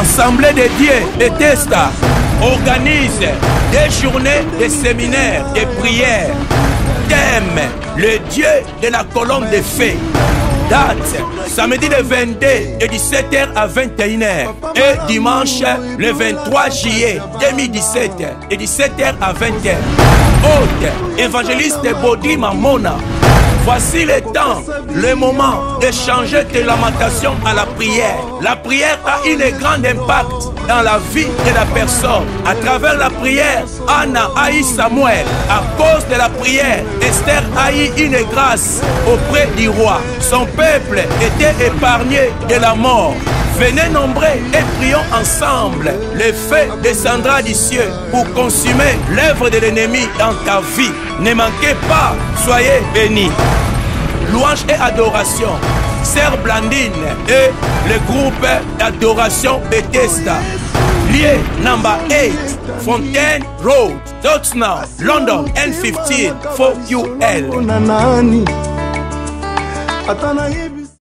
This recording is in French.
Assemblée de Dieu, Bethesda, organise des journées de séminaires, de prières. Thème, le Dieu de la colonne de fées. Date, samedi le 22 de 17h à 21h et dimanche le 23 juillet 2017 de 17h à 20h. Hôte, évangéliste Baudry Mamona. Voici le temps, le moment de changer de lamentation à la prière. La prière a un grand impact dans la vie de la personne. À travers la prière, Anna a eu Samuel. À cause de la prière, Esther a eu une grâce auprès du roi. Son peuple était épargné de la mort. Venez nombreux et prions ensemble. Le feu descendra du ciel pour consumer l'œuvre de l'ennemi dans ta vie. Ne manquez pas, soyez bénis. Louange et adoration. Sœur Blandine et le groupe d'adoration Bethesda. Lieu number 8, Fontaine Road, Tottenham, London, N15 4QL.